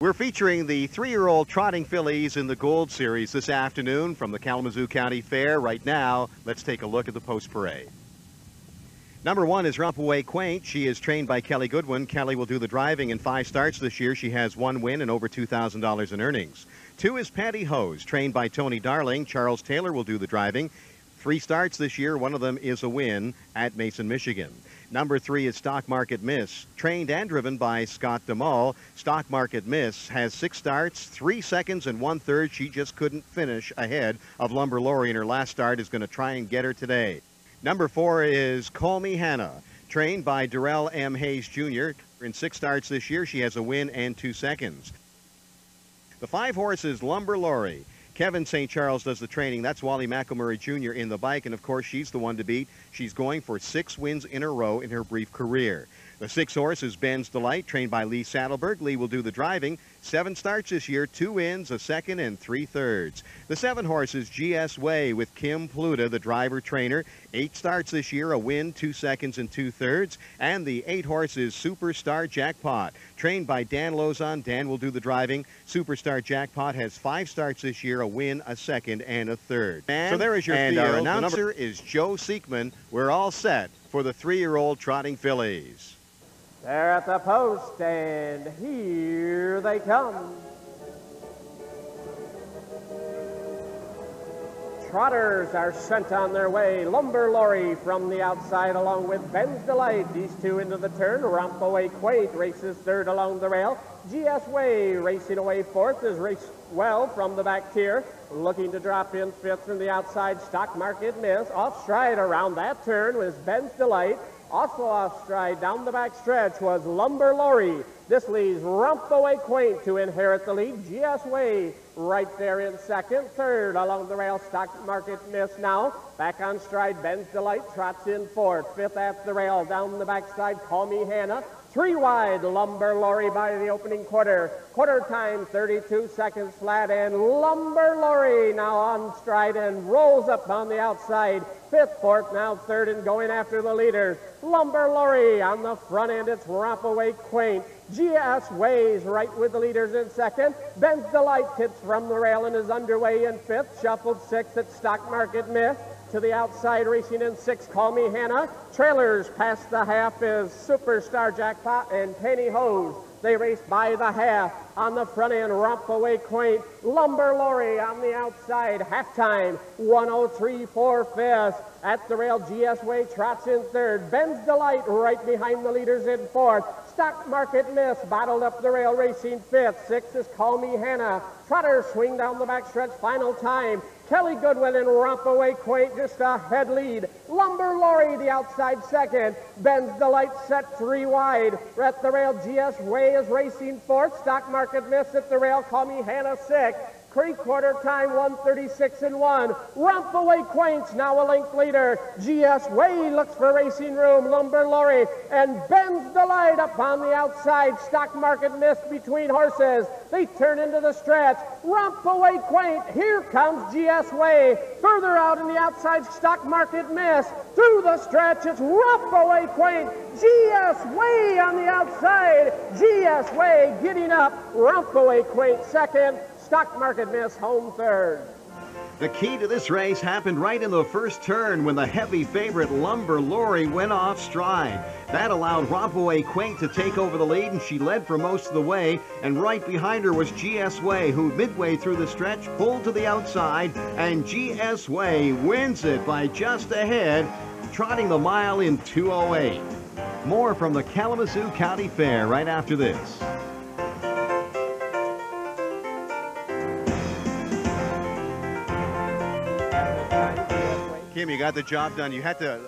We're featuring the three-year-old trotting fillies in the Gold Series this afternoon from the Kalamazoo County Fair. Right now, let's take a look at the post parade. Number one is Rompaway Quaint. She is trained by Kelly Goodwin. Kelly will do the driving in five starts this year. She has one win and over $2,000 in earnings. Two is Patty Pantyhose, trained by Tony Darling. Charles Taylor will do the driving. Three starts this year. One of them is a win at Mason, Michigan. Number three is Stock Market Miss, trained and driven by Scott DeMall. Stock Market Miss has six starts, three seconds and one third. She just couldn't finish ahead of Lumber Lori in her last start. Is going to try and get her today. Number four is Call Me Hannah, trained by Darrell M. Hayes Jr. In six starts this year, she has a win and two seconds. The five horses Lumber Lori. Kevin St. Charles does the training. That's Wally McIlmurray Jr. in the bike, and of course, she's the one to beat. She's going for six wins in a row in her brief career. The six horse is Ben's Delight, trained by Lee Saddleberg. Lee will do the driving. Seven starts this year, two wins, a second, and three thirds. The seven horses GS Way with Kim Pluta, the driver trainer. Eight starts this year, a win, two seconds, and two thirds. And the eight horses Superstar Jackpot, trained by Dan Lozon. Dan will do the driving. Superstar Jackpot has five starts this year, a win, a second, and a third. And, so there is your and field. Our announcer is Joe Seekman. We're all set for the three-year-old trotting fillies. They're at the post, and here they come. Trotters are sent on their way. Lumber Lori from the outside along with Ben's Delight. These two into the turn. Rompaway Quaint races third along the rail. GS Way racing away fourth is raced well from the back tier. Looking to drop in fifth from the outside. Stock Market Miss. Off stride around that turn was Ben's Delight. Also off stride down the back stretch was Lumber Lori. This leaves Rompaway Quaint to inherit the lead. GS Way right there in second. Third along the rail, Stock Market Miss now. Back on stride, Ben's Delight trots in fourth. Fifth at the rail, down the backside, Call Me Hannah. Three wide, Lumber Lorry by the opening quarter. Quarter time, 32 seconds flat, and Lumber Lorry now on stride and rolls up on the outside. Fifth, fourth, now third, and going after the leaders. Lumber Lorry on the front end. It's Rompaway Quaint. GS Way right with the leaders in second. Ben's Delight tips from the rail and is underway in fifth. Shuffled sixth at Stock Market Miss. To the outside, racing in six, Call Me Hannah. Trailers past the half is Superstar Jackpot and Pantyhose. They race by the half. On the front end, Rompaway Quaint. Lumber Lorry on the outside. Halftime, 103.4 fifth. At the rail, GS Way trots in third. Ben's Delight right behind the leaders in fourth. Stock Market Miss bottled up the rail racing fifth. Sixth is Call Me Hannah. Trotters swing down the backstretch final time. Kelly Goodwin and Rompaway Quaint just a head lead. Lumber Lori the outside second. Ben's Delight set three wide. At the rail, GS Way is racing fourth. Stock Market Miss at the rail. Call Me Hannah sixth. Three-quarter time, 136 and 1. Rompaway Quaints now a length leader. GS Way looks for racing room. Lumber Lorry and Ben's Delight up on the outside. Stock Market Miss between horses. They turn into the stretch. Rompaway Quaint. Here comes GS Way. Further out in the outside, Stock Market Miss. Through the stretch, it's Rompaway Quaint. GS Way on the outside. GS Way getting up. Rompaway Quaint second. Stock Market Miss home third. The key to this race happened right in the first turn when the heavy favorite Lumber Lori went off stride. That allowed Rompaway Quaint to take over the lead, and she led for most of the way. And right behind her was GS Way, who midway through the stretch pulled to the outside, and GS Way wins it by just ahead, trotting the mile in 208. More from the Kalamazoo County Fair right after this. Kim, you got the job done. You had to uh,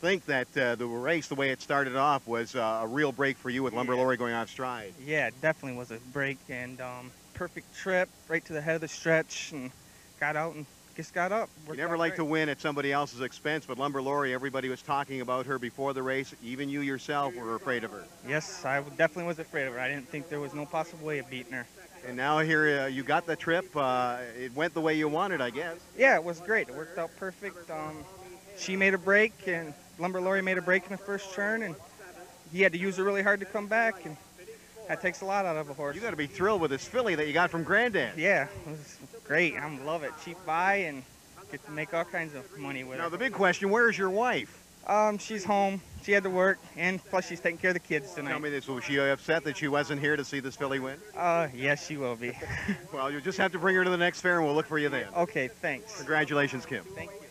think that uh, the race, the way it started off, was uh, a real break for you with Lumber Lori going off stride. Yeah, definitely was a break and um, perfect trip right to the head of the stretch and got out and just got up. You never like to win at somebody else's expense, but Lumber Lori, everybody was talking about her before the race. Even you yourself were afraid of her. Yes, I definitely was afraid of her. I didn't think there was no possible way of beating her. And now here uh, you got the trip. Uh, it went the way you wanted, I guess. Yeah, it was great. It worked out perfect. Um, she made a break, and Lumber Lori made a break in the first turn, and he had to use it really hard to come back. And That takes a lot out of a horse. You got to be thrilled with this filly that you got from Granddad. Yeah, it was great. I love it. Cheap buy and get to make all kinds of money with Now it. Now the big question: Where is your wife? Um, she's home. She had to work, and plus she's taking care of the kids tonight. Tell me this: Was she upset that she wasn't here to see this filly win? Uh, yes, she will be. Well, you'll just have to bring her to the next fair, and we'll look for you then. okay, thanks. Congratulations, Kim. Thank you.